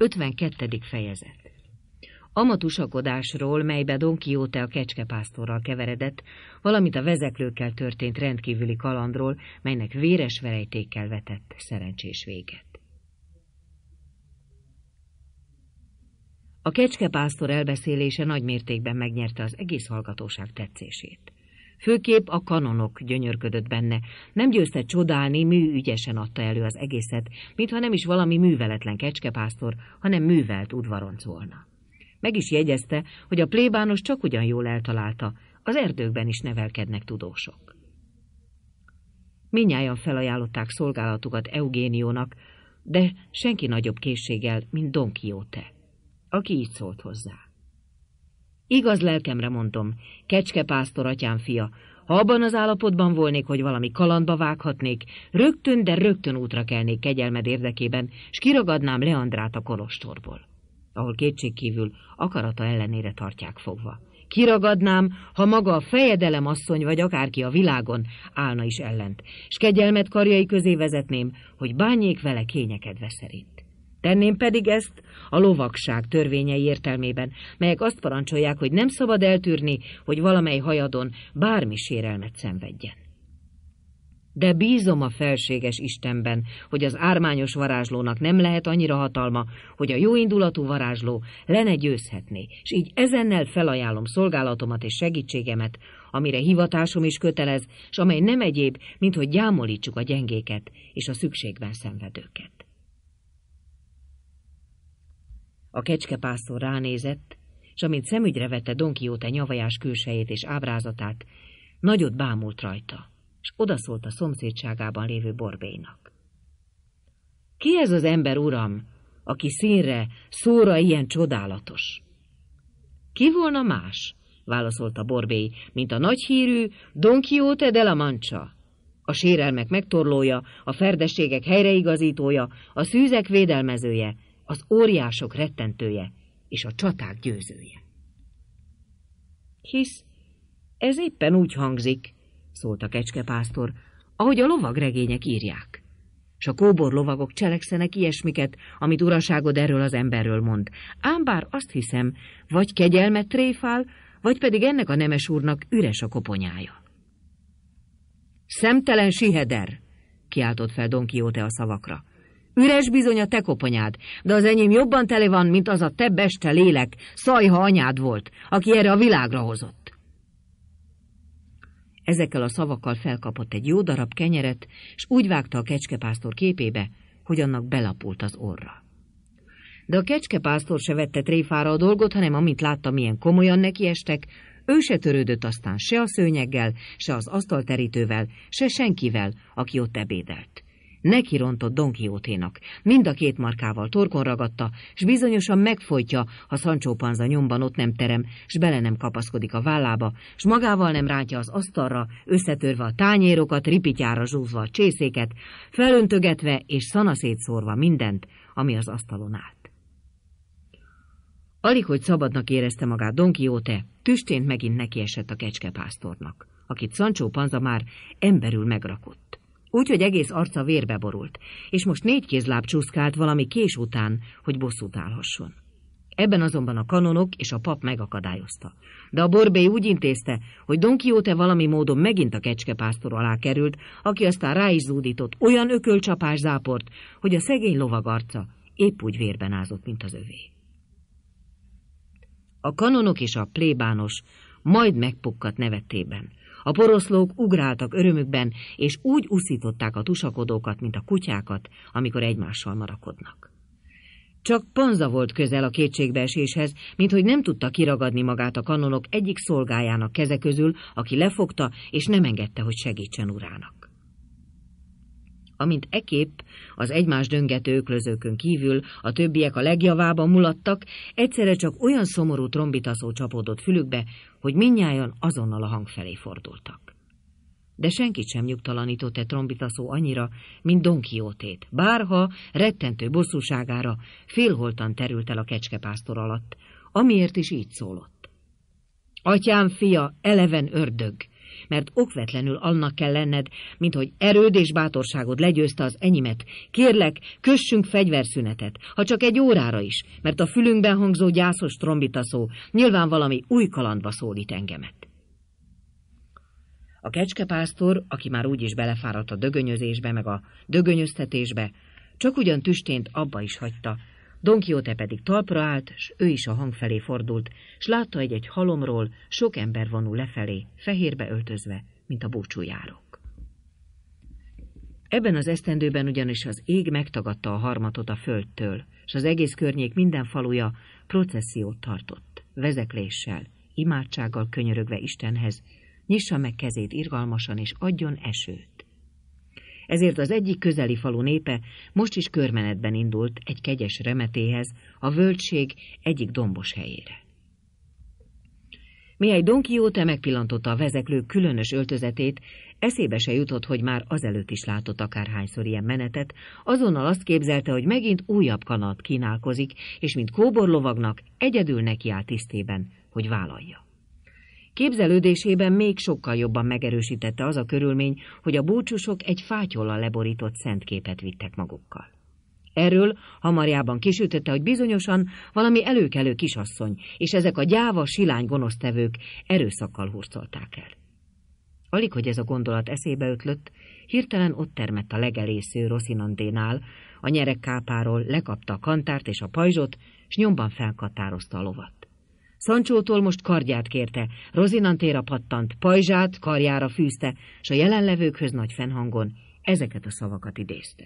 52. fejezet Amatusakodásról, melybe Don Quixote a kecskepásztorral keveredett, valamint a vezeklőkkel történt rendkívüli kalandról, melynek véres verejtékkel vetett szerencsés véget. A kecskepásztor elbeszélése nagy mértékben megnyerte az egész hallgatóság tetszését. Főképp a kanonok gyönyörködött benne. Nem győzte csodálni, mű ügyesen adta elő az egészet, mintha nem is valami műveletlen kecskepásztor, hanem művelt udvaronc volna. Meg is jegyezte, hogy a plébános csak ugyan jól eltalálta, az erdőkben is nevelkednek tudósok. Minnyáján felajánlották szolgálatukat Eugéniónak, de senki nagyobb készséggel, mint Don Quixote, aki így szólt hozzá. Igaz lelkemre mondom, kecskepásztor atyám fia, ha abban az állapotban volnék, hogy valami kalandba vághatnék, rögtön, de rögtön útra kelnék kegyelmed érdekében, s kiragadnám Leandrát a kolostorból, ahol kétségkívül akarata ellenére tartják fogva. Kiragadnám, ha maga a fejedelem asszony vagy akárki a világon állna is ellent, s kegyelmet karjai közé vezetném, hogy bánjék vele kényekedve szerint. Tenném pedig ezt a lovagság törvényei értelmében, melyek azt parancsolják, hogy nem szabad eltűrni, hogy valamely hajadon bármi sérelmet szenvedjen. De bízom a felséges Istenben, hogy az ármányos varázslónak nem lehet annyira hatalma, hogy a jóindulatú varázsló le győzhetné, és így ezennel felajánlom szolgálatomat és segítségemet, amire hivatásom is kötelez, és amely nem egyéb, mint hogy gyámolítsuk a gyengéket és a szükségben szenvedőket. A kecskepásztor ránézett, és amint szemügyre vette Don Quixote nyavajás külsejét és ábrázatát, nagyot bámult rajta, és odaszólt a szomszédságában lévő borbélynak. Ki ez az ember, uram, aki színre, szóra ilyen csodálatos? Ki volna más? válaszolta Borbély, mint a nagyhírű Don Quixote de la Mancha. A sérelmek megtorlója, a ferdességek helyreigazítója, a szűzek védelmezője, az óriások rettentője és a csaták győzője. Hisz ez éppen úgy hangzik, szólt a kecskepásztor, ahogy a lovagregények írják. S a kóbor lovagok cselekszenek ilyesmiket, amit uraságod erről az emberről mond. Ám bár azt hiszem, vagy kegyelmet tréfál, vagy pedig ennek a nemes úrnak üres a koponyája. Szemtelen siheder, kiáltott fel Don Quixote a szavakra. Üres bizony a te koponyád, de az enyém jobban tele van, mint az a te beste lélek, szajha anyád volt, aki erre a világra hozott. Ezekkel a szavakkal felkapott egy jó darab kenyeret, és úgy vágta a kecskepásztor képébe, hogy annak belapult az orra. De a kecskepásztor se vette tréfára a dolgot, hanem amint látta, milyen komolyan nekiestek, ő se törődött aztán se a szőnyeggel, se az asztalterítővel, se senkivel, aki ott ebédelt. Neki rontott Don Quixote-nak. Mind a két markával torkon ragadta, s bizonyosan megfojtja, ha Sancho Panza nyomban ott nem terem, s bele nem kapaszkodik a vállába, s magával nem rántja az asztalra, összetörve a tányérokat, ripityára zsúzva a csészéket, felöntögetve és szanaszét szórva mindent, ami az asztalon állt. Alig, hogy szabadnak érezte magát Don Quixote, tüstént megint nekiesett a kecskepásztornak, akit Sancho Panza már emberül megrakott. Úgy, hogy egész arca vérbe borult, és most négy kézláb csúszkált valami kés után, hogy bosszút állhasson. Ebben azonban a kanonok és a pap megakadályozta. De a borbély úgy intézte, hogy Don Quixote valami módon megint a kecskepásztor alá került, aki aztán rá is zúdított olyan ökölcsapás záport, hogy a szegény lovag arca épp úgy vérben ázott, mint az övé. A kanonok és a plébános majd megpukkadt nevetében, a poroszlók ugráltak örömükben, és úgy uszították a tusakodókat, mint a kutyákat, amikor egymással marakodnak. Csak Panza volt közel a kétségbeeséshez, mint nem tudta kiragadni magát a kanonok egyik szolgájának keze közül, aki lefogta, és nem engedte, hogy segítsen urának. Amint ekép az egymás döngető öklözőkön kívül a többiek a legjavában mulattak, egyszerre csak olyan szomorú trombitaszó csapódott fülükbe, hogy minnyáján azonnal a hang felé fordultak. De senkit sem nyugtalanított egy trombitaszó annyira, mint Don Quixote-t, bárha rettentő bosszúságára félholtan terült el a kecskepásztor alatt, amiért is így szólott. Atyám fia, eleven ördög, mert okvetlenül annak kell lenned, mint hogy erőd és bátorságod legyőzte az enyémet. Kérlek, kössünk fegyverszünetet, ha csak egy órára is, mert a fülünkben hangzó gyászos trombitaszó nyilván valami új kalandba szólít engemet. A kecskepásztor, aki már úgyis belefáradt a dögönyözésbe, meg a dögönyöztetésbe, csak ugyan tüstént abba is hagyta, Don Quixote pedig talpra állt, s ő is a hang felé fordult, s látta egy-egy halomról sok ember vonul lefelé, fehérbe öltözve, mint a búcsújárok. Ebben az esztendőben ugyanis az ég megtagadta a harmatot a földtől, s az egész környék minden faluja processziót tartott, vezekléssel, imádsággal könyörögve Istenhez, nyissa meg kezét irgalmasan, és adjon esőt. Ezért az egyik közeli falu népe most is körmenetben indult egy kegyes remetéhez, a völgység egyik dombos helyére. Mihely Don Quixote megpillantotta a vezeklő különös öltözetét, eszébe se jutott, hogy már azelőtt is látott akárhányszor ilyen menetet, azonnal azt képzelte, hogy megint újabb kanat kínálkozik, és mint kóborlovagnak egyedül nekiáll tisztében, hogy vállalja. Képzelődésében még sokkal jobban megerősítette az a körülmény, hogy a búcsúsok egy fátyollal leborított szentképet vittek magukkal. Erről hamarjában kisütötte, hogy bizonyosan valami előkelő kisasszony, és ezek a gyáva, silány gonosztevők erőszakkal hurcolták el. Alig, hogy ez a gondolat eszébe ötlött, hirtelen ott termett a legelésző Rosinandénál, a nyerekkápáról lekapta a kantárt és a pajzsot, s nyomban felkatározta a lovat. Szancsótól most kardját kérte, Rozinantéra pattant, pajzsát karjára fűzte, s a jelenlevőkhöz nagy fennhangon ezeket a szavakat idézte.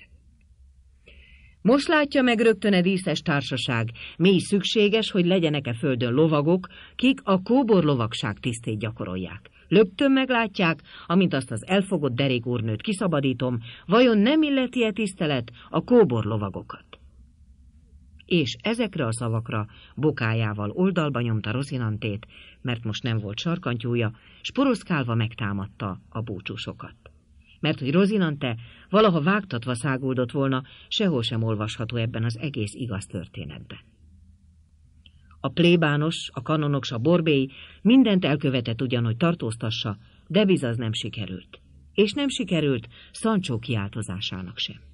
Most látja meg rögtön a díszes társaság, mi is szükséges, hogy legyenek-e földön lovagok, kik a kóbor lovagság tisztét gyakorolják. Lögtön meglátják, amint azt az elfogott derékúrnőt kiszabadítom, vajon nem illeti-e tisztelet a kóbor lovagokat? És ezekre a szavakra bokájával oldalba nyomta Rozinantét, mert most nem volt sarkantyúja, s poroszkálva megtámadta a búcsúsokat. Mert hogy Rozinante valaha vágtatva száguldott volna, sehol sem olvasható ebben az egész igaz történetben. A plébános, a kanonok, a borbély mindent elkövetett ugyan, hogy tartóztassa, de bizaz nem sikerült. És nem sikerült Szancsó kiáltozásának sem.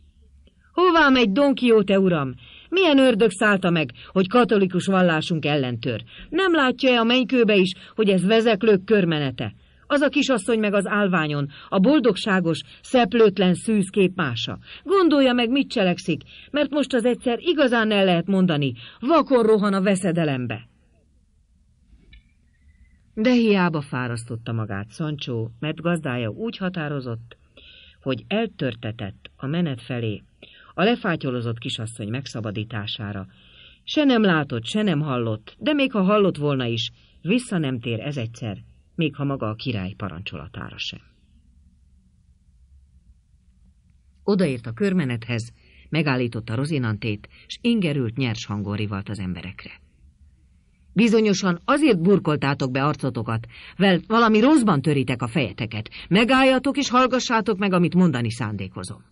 Hová megy Don Quixote, uram? Milyen ördög szállta meg, hogy katolikus vallásunk ellentör? Nem látja-e a mennykőbe is, hogy ez vezeklők körmenete? Az a kisasszony meg az álványon, a boldogságos, szeplőtlen szűz kép mása. Gondolja meg, mit cselekszik, mert most az egyszer igazán el lehet mondani, vakon rohan a veszedelembe. De hiába fárasztotta magát Szancsó, mert gazdája úgy határozott, hogy eltörtetett a menet felé, a lefátyolozott kisasszony megszabadítására. Se nem látott, se nem hallott, de még ha hallott volna is, vissza nem tér ez egyszer, még ha maga a király parancsolatára sem. Odaért a körmenethez, megállította Rozinantét, s ingerült nyers hangon rivalt az emberekre. Bizonyosan azért burkoltátok be arcotokat, vel valami rosszban töritek a fejeteket. Megálljatok és hallgassátok meg, amit mondani szándékozom.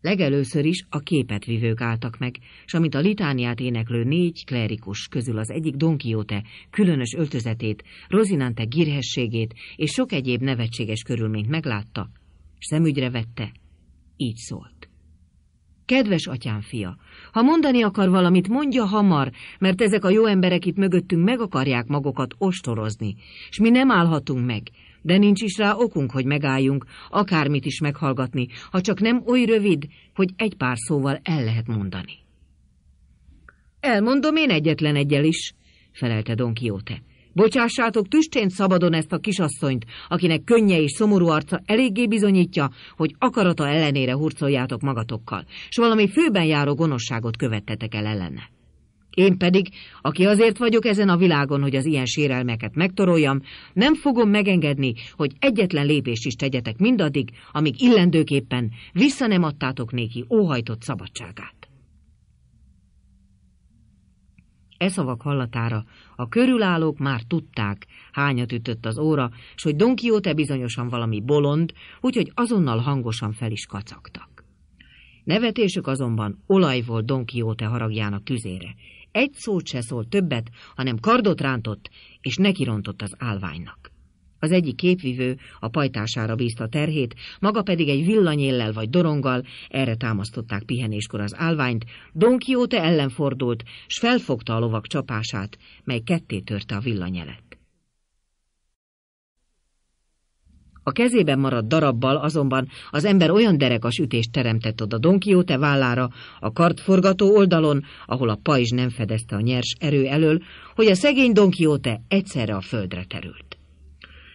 Legelőször is a képet vivők álltak meg, s amint a litániát éneklő négy klerikus közül az egyik Don Quixote különös öltözetét, Rozinante girhességét és sok egyéb nevetséges körülményt meglátta, s szemügyre vette, így szólt. Kedves atyám fia, ha mondani akar valamit, mondja hamar, mert ezek a jó emberek itt mögöttünk meg akarják magukat ostorozni, s mi nem állhatunk meg, de nincs is rá okunk, hogy megálljunk, akármit is meghallgatni, ha csak nem oly rövid, hogy egy pár szóval el lehet mondani. Elmondom én egyetlen egyel is, felelte Don Quixote. Bocsássátok tüstént szabadon ezt a kisasszonyt, akinek könnye és szomorú arca eléggé bizonyítja, hogy akarata ellenére hurcoljátok magatokkal, s valami főben járó gonoszságot követtetek el ellene. Én pedig, aki azért vagyok ezen a világon, hogy az ilyen sérelmeket megtoroljam, nem fogom megengedni, hogy egyetlen lépést is tegyetek mindaddig, amíg illendőképpen vissza nem adtátok néki óhajtott szabadságát. E szavak hallatára a körülállók már tudták, hányat ütött az óra, s hogy Don Quixote bizonyosan valami bolond, úgyhogy azonnal hangosan fel is kacagtak. Nevetésük azonban olaj volt Don Quixote haragjának tüzére, egy szót se szólt többet, hanem kardot rántott, és nekirontott az álványnak. Az egyik képvivő a pajtására bízta terhét, maga pedig egy villanyéllel vagy doronggal, erre támasztották pihenéskor az állványt, Don Quixote ellenfordult, s felfogta a lovak csapását, mely ketté törte a villanyelet. A kezében maradt darabbal azonban az ember olyan derekas ütést teremtett oda Don Quixote vállára, a kartforgató oldalon, ahol a pajzs nem fedezte a nyers erő elől, hogy a szegény Don Quixote egyszerre a földre terült.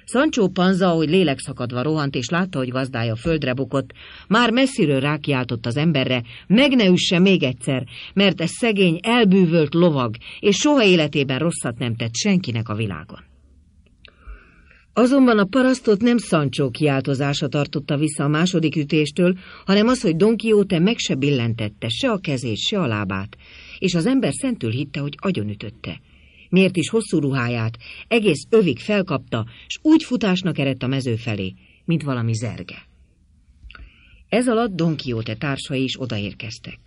Sancho Panza, ahogy lélekszakadva rohant, és látta, hogy gazdája földre bukott, már messziről rákiáltott az emberre, meg ne üsse még egyszer, mert ez szegény, elbűvölt lovag, és soha életében rosszat nem tett senkinek a világon. Azonban a parasztot nem Sancho kiáltozása tartotta vissza a második ütéstől, hanem az, hogy Don Quixote meg se billentette se a kezét, se a lábát, és az ember szentül hitte, hogy agyonütötte. Miért is hosszú ruháját, egész övig felkapta, s úgy futásnak eredt a mező felé, mint valami zerge. Ez alatt Don Quixote társai is odaérkeztek.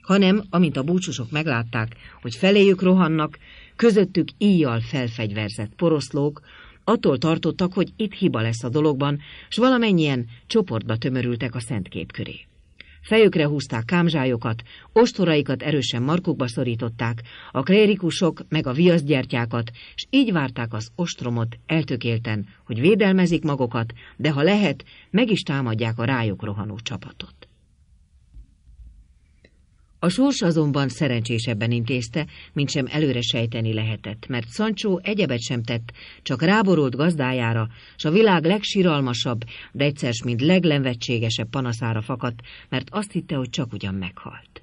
Hanem, amint a búcsúsok meglátták, hogy feléjük rohannak, közöttük íjjal felfegyverzett poroszlók, Attól tartottak, hogy itt hiba lesz a dologban, s valamennyien csoportba tömörültek a szentkép köré. Fejükre húzták kámzsájokat, ostoraikat erősen markukba szorították, a klérikusok meg a viaszgyertyákat, s így várták az ostromot eltökélten, hogy védelmezik magukat, de ha lehet, meg is támadják a rájuk rohanó csapatot. A sors azonban szerencsésebben intézte, mint sem előre sejteni lehetett, mert Sancho egyebet sem tett, csak ráborult gazdájára, s a világ legsiralmasabb, de egyszer mint leglenvetségesebb panaszára fakadt, mert azt hitte, hogy csak ugyan meghalt.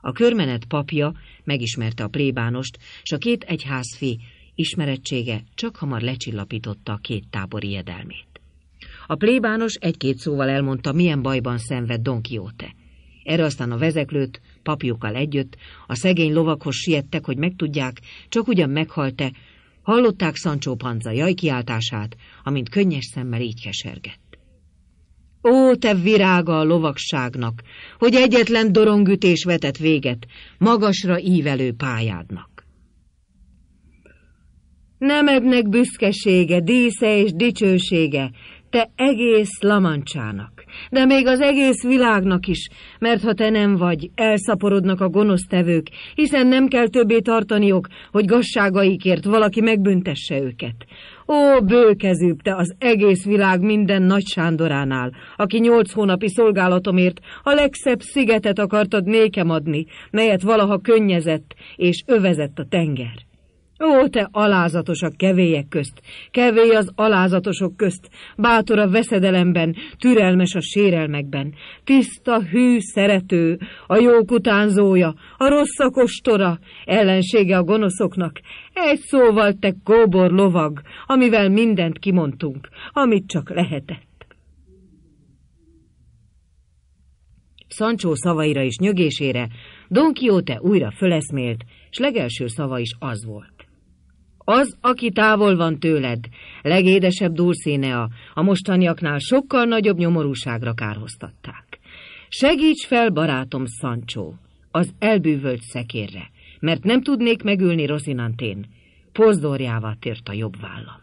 A körmenet papja megismerte a plébánost, s a két egyházfi ismerettsége csak hamar lecsillapította a két tábor ijedelmét. A plébános egy-két szóval elmondta, milyen bajban szenved Don Quixote. Erre aztán a vezeklőt, papjukkal együtt, a szegény lovakhoz siettek, hogy megtudják, csak ugyan meghalt-e, hallották Sancho Panza jajkiáltását, amint könnyes szemmel így kesergett. Ó, te virága a lovagságnak, hogy egyetlen dorongütés vetett véget magasra ívelő pályádnak. Nemednek büszkesége, dísze és dicsősége, te egész Lamancsának, de még az egész világnak is, mert ha te nem vagy, elszaporodnak a gonosztevők, hiszen nem kell többé tartaniok, hogy gazságaikért valaki megbüntesse őket. Ó, bőkezűbb te az egész világ minden nagy Sándoránál, aki nyolc hónapi szolgálatomért a legszebb szigetet akartad nékem adni, melyet valaha könnyezett és övezett a tenger. Ó, te alázatos a kevélyek közt, kevély az alázatosok közt, bátor a veszedelemben, türelmes a sérelmekben, tiszta, hű, szerető, a jók utánzója, a rosszak ostora, ellensége a gonoszoknak. Egy szóval te kóbor lovag, amivel mindent kimondtunk, amit csak lehetett. Szancsó szavaira és nyögésére Don Quixote újra föleszmélt, s legelső szava is az volt. Az, aki távol van tőled, legédesebb Dulcinea, a mostaniaknál sokkal nagyobb nyomorúságra kárhoztatták. Segíts fel, barátom Sancho, az elbűvölt szekérre, mert nem tudnék megülni Rosinantén. Pozdorjává tért a jobb vállam.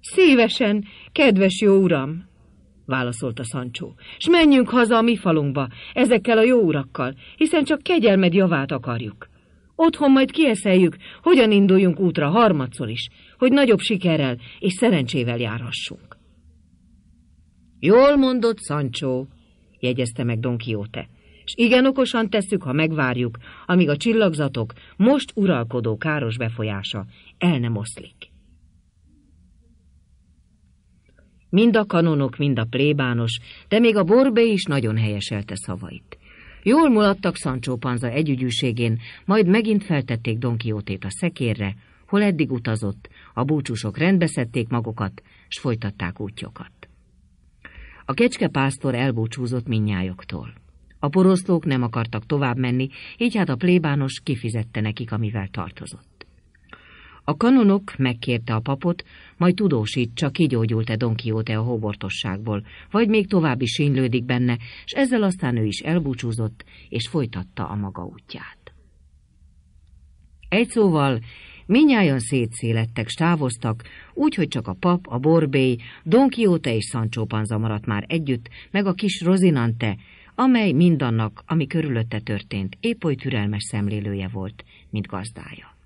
Szívesen, kedves jó uram, válaszolta Sancho, s menjünk haza a mi falunkba, ezekkel a jó urakkal, hiszen csak kegyelmed javát akarjuk. Otthon majd kieszeljük, hogyan induljunk útra harmadszor is, hogy nagyobb sikerrel és szerencsével járhassunk. Jól mondott, Sancho, jegyezte meg Don Quixote, és igen okosan tesszük, ha megvárjuk, amíg a csillagzatok most uralkodó káros befolyása el nem oszlik. Mind a kanonok, mind a plébános, de még a borbé is nagyon helyeselte szavait. Jól mulattak Sancho Panza együgyűségén, majd megint feltették Don Quixote-t a szekérre, hol eddig utazott, a búcsúsok rendbeszedték magukat, s folytatták útjokat. A kecskepásztor elbúcsúzott minnyájoktól. A poroszlók nem akartak tovább menni, így hát a plébános kifizette nekik, amivel tartozott. A kanonok megkérte a papot, majd tudósítsa, kigyógyult-e Don Quixote a hóbortosságból, vagy még további sínlődik benne, és ezzel aztán ő is elbúcsúzott, és folytatta a maga útját. Egy szóval, Minnyáján szétszélettek, stávoztak, úgyhogy csak a pap, a borbély, Don Quixote és Sancho Panza maradt már együtt, meg a kis Rozinante, amely mindannak, ami körülötte történt, épp oly türelmes szemlélője volt, mint gazdája.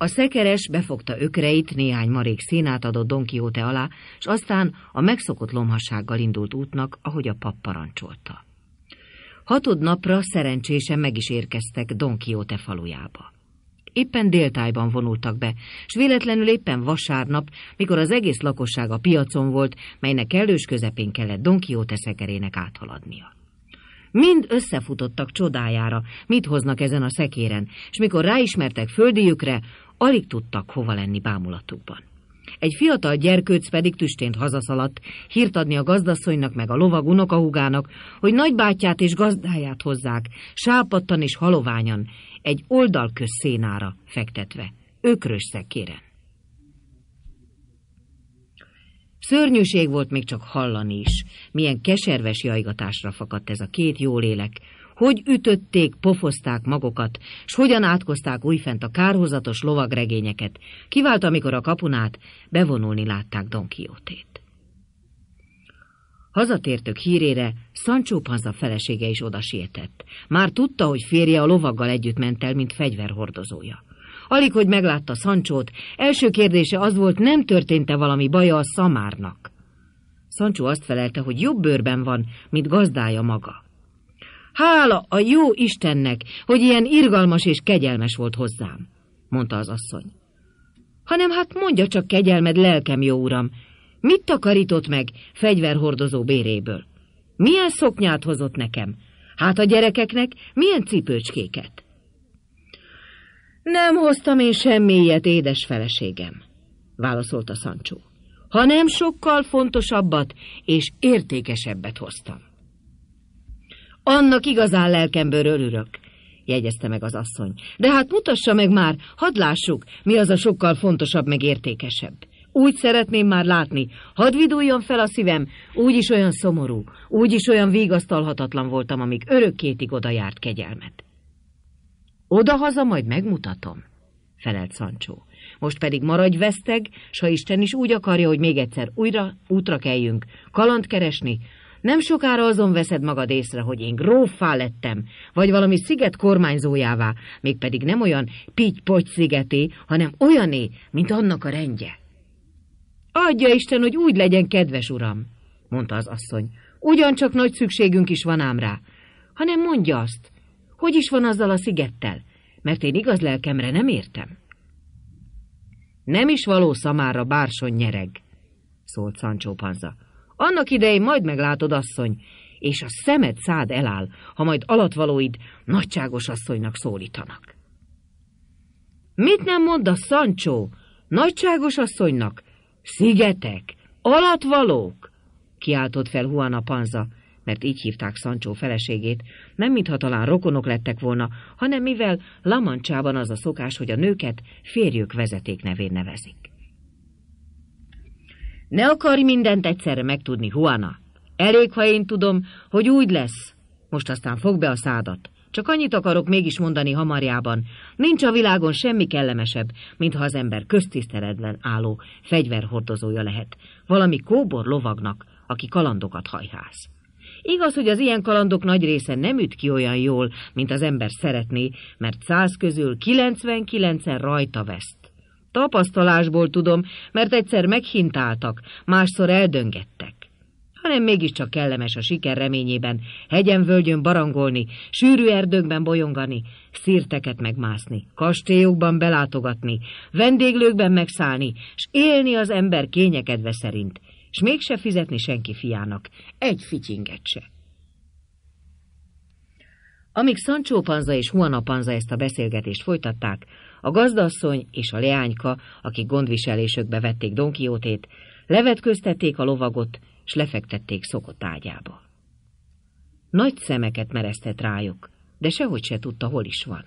A szekeres befogta ökreit, néhány marék színát adott Don Quixote alá, és aztán a megszokott lomhassággal indult útnak, ahogy a pap parancsolta. Hatod napra szerencsésen meg is érkeztek Don Quixote falujába. Éppen déltájban vonultak be, s véletlenül éppen vasárnap, mikor az egész lakosság a piacon volt, melynek kellős közepén kellett Don Quixote szekerének áthaladnia. Mind összefutottak csodájára, mit hoznak ezen a szekéren, és mikor ráismertek földiükre, alig tudtak hova lenni bámulatukban. Egy fiatal gyerkőc pedig tüstént hazaszaladt, hírt adni a gazdasszonynak meg a lovag unokahúgának, hogy nagybátyját és gazdáját hozzák, sápadtan és haloványan, egy oldalköz szénára fektetve, ökrös szekéren. Szörnyűség volt még csak hallani is, milyen keserves jajgatásra fakadt ez a két jó lélek, hogy ütötték, pofozták magokat, s hogyan átkozták újfent a kárhozatos lovagregényeket, kivált, amikor a kapunát bevonulni látták Don Quixote-t. Hazatértök hírére Sancho Panza felesége is oda sietett. Már tudta, hogy férje a lovaggal együtt ment el, mint fegyverhordozója. Alig, hogy meglátta Szancsót, első kérdése az volt, nem történt-e valami baja a szamárnak. Szancsó azt felelte, hogy jobb bőrben van, mint gazdája maga. Hála a jó Istennek, hogy ilyen irgalmas és kegyelmes volt hozzám, mondta az asszony. Hanem hát mondja csak kegyelmed, lelkem, jó uram, mit takarított meg fegyverhordozó béréből? Milyen szoknyát hozott nekem? Hát a gyerekeknek milyen cipőcskéket? Nem hoztam én semmilyet, édes feleségem, válaszolta Szancsó, hanem sokkal fontosabbat és értékesebbet hoztam. Annak igazán lelkemből örülök, jegyezte meg az asszony. De hát mutassa meg már, hadd lássuk, mi az a sokkal fontosabb meg értékesebb. Úgy szeretném már látni, hadd viduljon fel a szívem, úgy is olyan szomorú, úgy is olyan vigasztalhatatlan voltam, amíg örökkétig oda járt kegyelmet. Oda-haza majd megmutatom, felelt Szancsó. Most pedig maradj veszteg, s ha Isten is úgy akarja, hogy még egyszer újra útra keljünk, kaland keresni, nem sokára azon veszed magad észre, hogy én gróffá lettem, vagy valami sziget kormányzójává, mégpedig nem olyan pitty szigeté, hanem olyané, mint annak a rendje. Adja Isten, hogy úgy legyen, kedves uram, mondta az asszony. Ugyancsak nagy szükségünk is van ám rá, hanem mondja azt, hogy is van azzal a szigettel, mert én igaz lelkemre nem értem. Nem is való szamára bárson nyereg, szólt Sancho Panza. Annak idején majd meglátod, asszony, és a szemed szád eláll, ha majd alatvalóid nagyságos asszonynak szólítanak. Mit nem mond a Sancho? Nagyságos asszonynak? Szigetek? Alatvalók? Kiáltott fel Juana Panza, mert így hívták Sancho feleségét, nem mintha talán rokonok lettek volna, hanem mivel Lamancsában az a szokás, hogy a nőket férjük vezeték nevén nevezik. Ne akarj mindent egyszerre megtudni, Juana. Elég, ha én tudom, hogy úgy lesz. Most aztán fog be a szádat. Csak annyit akarok mégis mondani hamarjában. Nincs a világon semmi kellemesebb, mintha az ember köztiszteletlen álló fegyverhordozója lehet. Valami kóbor lovagnak, aki kalandokat hajház. Igaz, hogy az ilyen kalandok nagy része nem üt ki olyan jól, mint az ember szeretné, mert száz közül 99-en rajta veszt. Tapasztalásból tudom, mert egyszer meghintáltak, másszor eldöngettek. Hanem mégiscsak kellemes a siker reményében hegyen-völgyön barangolni, sűrű erdőkben bolyongani, szírteket megmászni, kastélyokban belátogatni, vendéglőkben megszállni, s élni az ember kényekedve szerint, s mégse fizetni senki fiának, egy fityinget se. Amíg Sancho Panza és Juana Panza ezt a beszélgetést folytatták, a gazdasszony és a leányka, akik gondviselésükbe vették Don Quixote-t, levetköztették a lovagot, s lefektették szokott ágyába. Nagy szemeket meresztett rájuk, de sehogy se tudta, hol is van.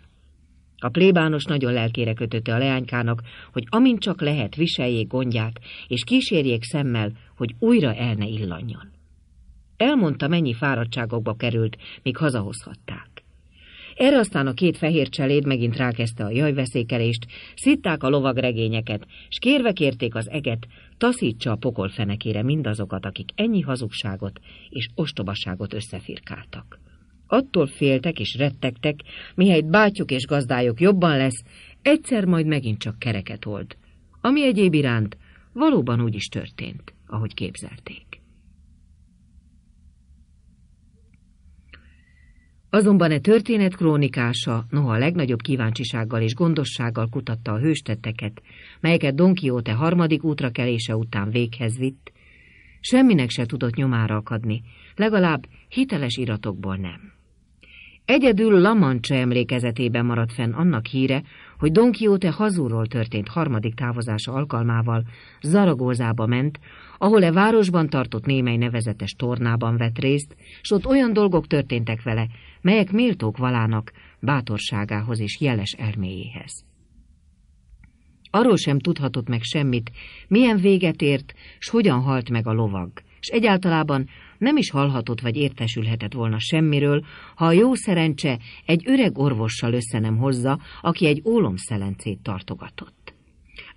A plébános nagyon lelkére kötötte a leánykának, hogy amint csak lehet, viseljék gondját, és kísérjék szemmel, hogy újra el ne illanjon. Elmondta, mennyi fáradtságokba került, míg hazahozhatták. Erre aztán a két fehér cseléd megint rákezdte a jajveszékelést, szitták a lovagregényeket, s kérve kérték az eget, taszítsa a pokol fenekére mindazokat, akik ennyi hazugságot és ostobaságot összefirkáltak. Attól féltek és rettegtek, mihelyt bátyjuk és gazdájuk jobban lesz, egyszer majd megint csak kereket old. Ami egyéb iránt valóban úgy is történt, ahogy képzelték. Azonban e történet krónikása, noha a legnagyobb kíváncsisággal és gondossággal kutatta a hőstetteket, melyeket Don Quixote harmadik útra kelése után véghez vitt, semminek se tudott nyomára akadni, legalább hiteles iratokból nem. Egyedül Lamancha emlékezetében maradt fenn annak híre, hogy Don Quixote hazúról történt harmadik távozása alkalmával Zaragózába ment, ahol e városban tartott némely nevezetes tornában vett részt, s ott olyan dolgok történtek vele, melyek méltók valának bátorságához és jeles elméjéhez. Arról sem tudhatott meg semmit, milyen véget ért, s hogyan halt meg a lovag, s egyáltalában nem is hallhatott vagy értesülhetett volna semmiről, ha a jó szerencse egy öreg orvossal össze hozza, aki egy ólomszelencét tartogatott.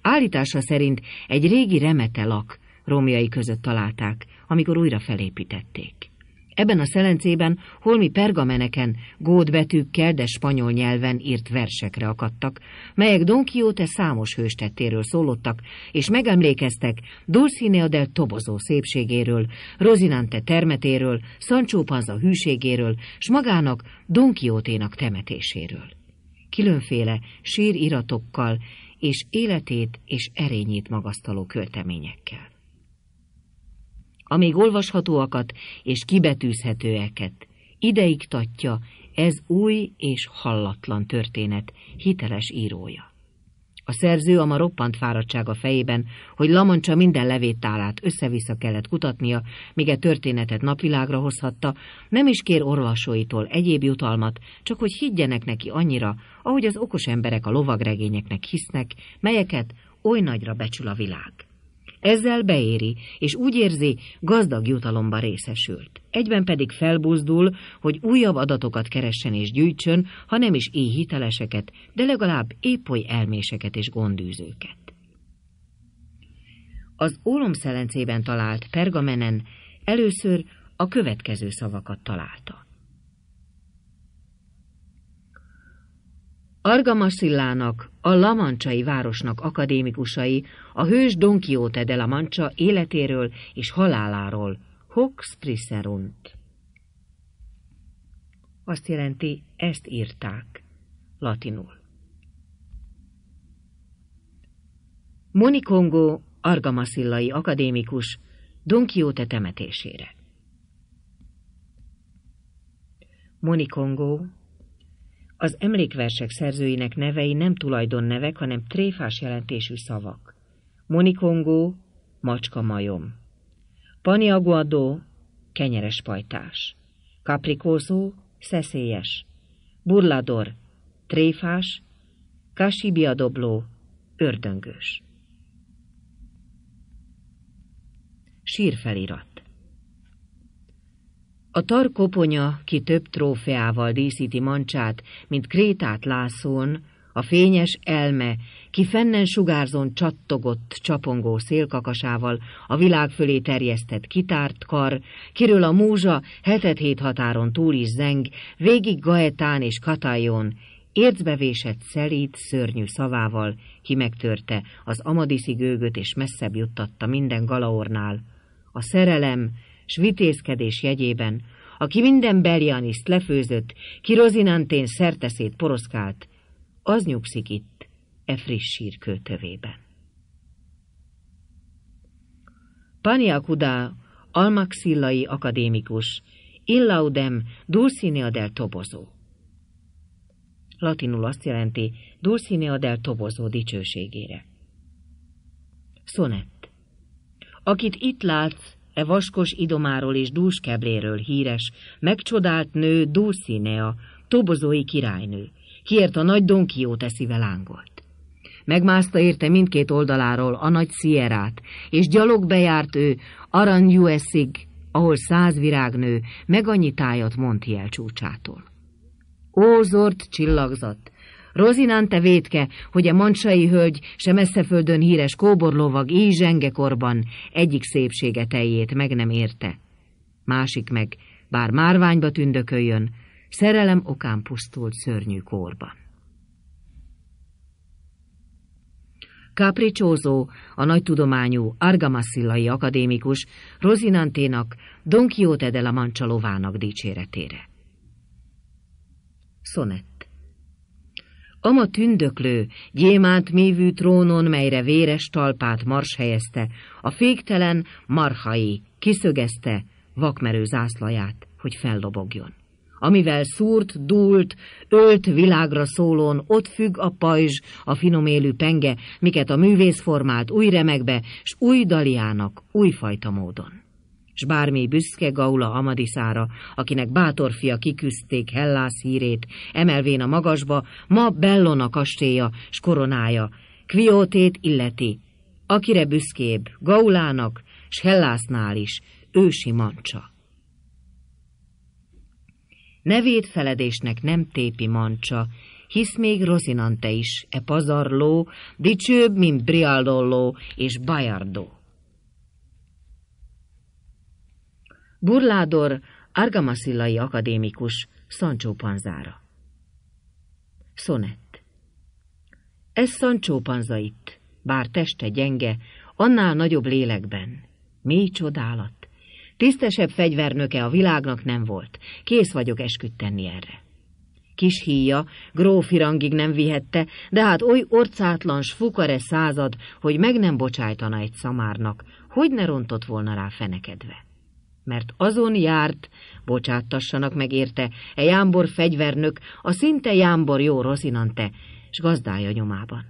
Állítása szerint egy régi remete lak romjai között találták, amikor újra felépítették. Ebben a szelencében holmi pergameneken, gódbetűkkel, de spanyol nyelven írt versekre akadtak, melyek Don Quixote számos hőstettéről szólottak, és megemlékeztek Dulcinea del Tobozó szépségéről, Rosinante termetéről, Sancho Panza hűségéről, s magának Don Quixote-nak temetéséről. Különféle síriratokkal és életét és erényét magasztaló költeményekkel amíg olvashatóakat és kibetűzhetőeket. Ideigtatja ez új és hallatlan történet hiteles írója. A szerző a ma roppant fáradtsága fejében, hogy Lamancsa minden levétálát össze-vissza kellett kutatnia, míg a e történetet napvilágra hozhatta, nem is kér orvasóitól egyéb jutalmat, csak hogy higgyenek neki annyira, ahogy az okos emberek a lovagregényeknek hisznek, melyeket oly nagyra becsül a világ. Ezzel beéri, és úgy érzi, gazdag jutalomba részesült. Egyben pedig felbuzdul, hogy újabb adatokat keressen és gyűjtsön, ha nem is éj hiteleseket, de legalább épp oly elméseket és gondűzőket. Az ólomszelencében talált pergamenen először a következő szavakat találta. Argamasillának, a Lamancsai városnak akadémikusai a hős Don Quixote de la Mancha életéről és haláláról Hox Priserunt. Azt jelenti, ezt írták, latinul. Monikongo argamasillai akadémikus Don Quixote temetésére. Monikongo az emlékversek szerzőinek nevei nem tulajdonnevek, hanem tréfás jelentésű szavak. Monikongó, macska majom. Paniaguado, kenyeres pajtás. Capricózó, szeszélyes. Burlador, tréfás. Kasibiadobló, ördöngős. Sírfelirat a tarkoponya, ki több trófeával díszíti mancsát, mint krétát lászón, a fényes elme, ki fennen sugárzon csattogott, csapongó szélkakasával, a világ fölé terjesztett kitárt kar, kiről a múzsa hetet hét határon túl is zeng, végig Gaetán és Katájon, ércbevésett szelít, szörnyű szavával, ki megtörte az amadiszi gőgöt és messzebb juttatta minden galaornál. A szerelem, s vitézkedés jegyében, aki minden Belianiszt lefőzött, ki Rozinantén szerteszét poroszkált, az nyugszik itt, e friss sír költövében. Paniakuda, almaxillai akadémikus, illaudem dulcinea del tobozó. Latinul azt jelenti dulcinea del tobozó dicsőségére. Szonett. Akit itt látsz, e vaskos idomáról és dúskebléről híres, megcsodált nő Dulcinea, tobozói királynő, kiért a nagy Don Quixote szíve lángolt. Megmászta érte mindkét oldaláról a nagy Sierrát, és gyalog bejárt ő Aranyueszig, ahol száz virágnő meg annyi tájat Montiel csúcsától. Ózort csillagzat, Rozinante védke, hogy a mancsai hölgy se messzeföldön híres kóborlovag így zsengekorban egyik szépsége teljét meg nem érte. Másik meg, bár márványba tündököljön, szerelem okán pusztult szörnyű kórban. Capricciózó, a nagy tudományú Argamasszillai akadémikus Rozinanténak Don Quixote de la Mancha lovának dicséretére. Szonett Ama tündöklő, gyémánt mévű trónon, melyre véres talpát mars helyezte, a féktelen marhai kiszögezte vakmerő zászlaját, hogy fellobogjon. Amivel szúrt, dúlt, ölt világra szólón, ott függ a pajzs, a finomélű penge, miket a művész formált új remekbe, s új daliának, újfajta módon s bármi büszke Gaula Amadiszára, akinek bátor fia kiküzdték Hellász hírét, emelvén a magasba, ma Bellona kastélya s koronája, Kviótét illeti, akire büszkébb, Gaulának, s Hellásznál is, ősi mancsa. Nevét feledésnek nem tépi mancsa, hisz még Rosinante is, e pazarló, dicsőbb, mint Brialdolló és Bajardo. Burládor, argamaszillai akadémikus, Sancho Panzára. Szonett. Ez Sancho Panza itt, bár teste gyenge, annál nagyobb lélekben. Mély csodálat. Tisztesebb fegyvernöke a világnak nem volt. Kész vagyok esküdt tenni erre. Kis híja, grófi rangig nem vihette, de hát oly orcátlans fukare század, hogy meg nem bocsájtana egy szamárnak, hogy ne rontott volna rá fenekedve mert azon járt, bocsáttassanak meg érte, e jámbor fegyvernök, a szinte jámbor jó Rozinante, s gazdája nyomában.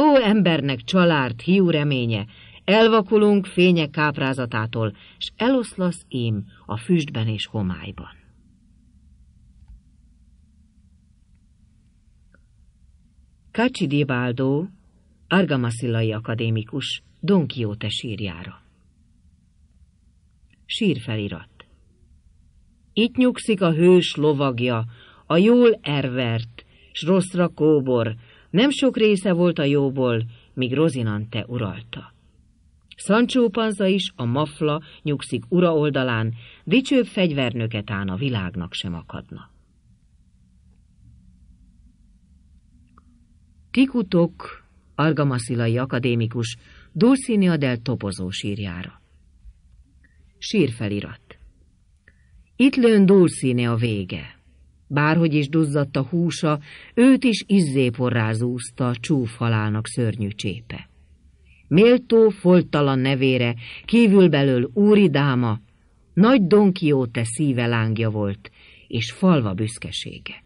Ó, embernek csalárt, hiú reménye, elvakulunk fények káprázatától, s eloszlasz ím a füstben és homályban. Kacsi Dibaldó, Argamaszillai akadémikus, Don Quixote sírjára. Sírfelirat. Itt nyugszik a hős lovagja, a jól ervert, s rosszra kóbor, nem sok része volt a jóból, míg Rozinante uralta. Sancho Panza is, a mafla, nyugszik ura oldalán, dicsőbb fegyvernöket án a világnak sem akadna. Tikutok, argamaszilai akadémikus, Dulcinea del Topozó sírjára. Sírfelirat. Itt lőn Dulcine a vége. Bárhogy is duzzadt a húsa, őt is izzéporrá zúzta csúf halálnak szörnyű csépe. Méltó, foltalan nevére, kívül belől úri dáma, nagy Don Quixote szíve lángja volt, és falva büszkesége.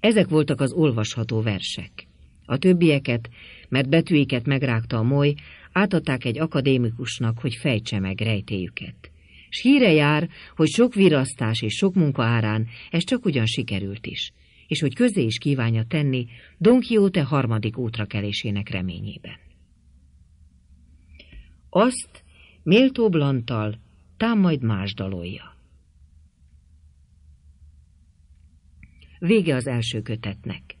Ezek voltak az olvasható versek. A többieket, mert betűiket megrágta a moly, átadták egy akadémikusnak, hogy fejtse meg rejtéjüket. S híre jár, hogy sok virasztás és sok munka árán ez csak ugyan sikerült is, és hogy közé is kívánja tenni Don Quixote harmadik útrakelésének reményében. Azt méltó blantal, tám majd más dalolja. Vége az első kötetnek.